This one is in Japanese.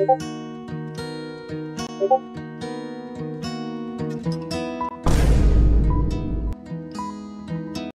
you